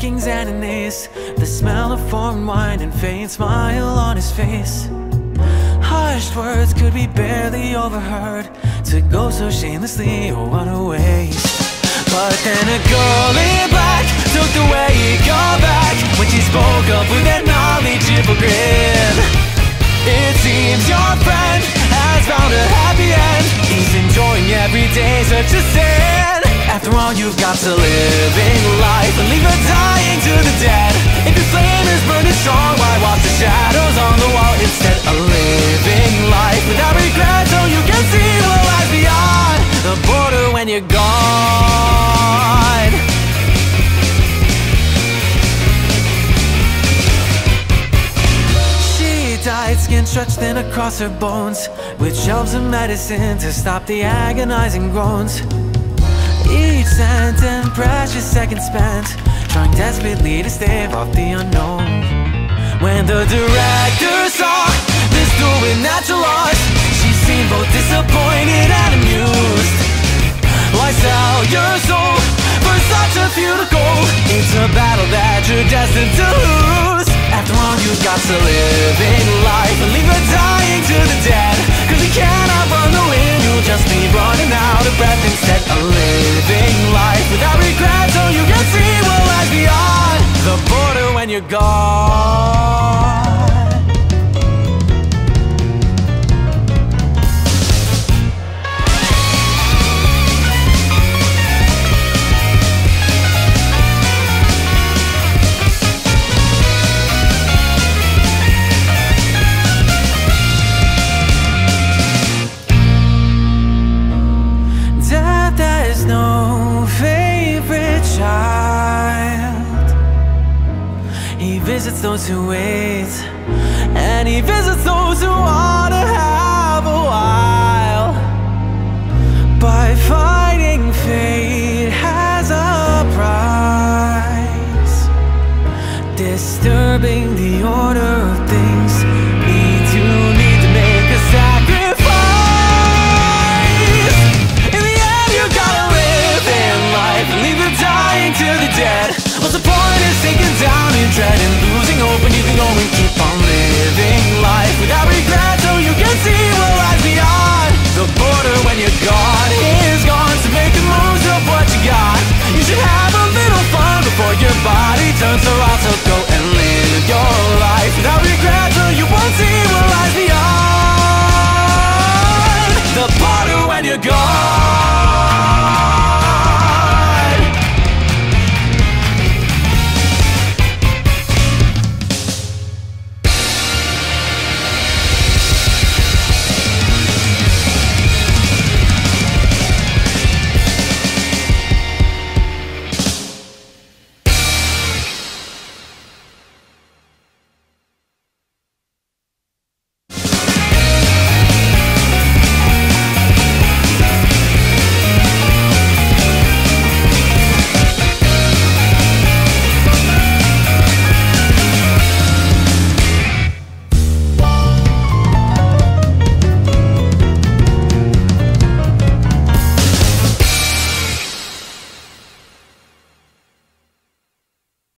workings and The smell of foreign wine and faint smile on his face. Hushed words could be barely overheard. To go so shamelessly, oh what a waste. But then a girl in black took the way he got back When she spoke up with that knowledgeable grin. It seems your friend has found a happy end. He's enjoying every day, such a sin. After all, you've got to gone. She died, skin stretched thin across her bones, with shelves of medicine to stop the agonizing groans. Each cent and precious second spent Trying desperately to stave off the unknown When the director saw this with natural loss She seemed both disappointed in life. Leave dying to the you cannot run the wind. You'll just be running out of breath instead A living life. Without regret So you lies beyond The border when you're gone He visits those who wait, and he visits those who want to have a while. By fighting fate has a price, disturbing the order of things.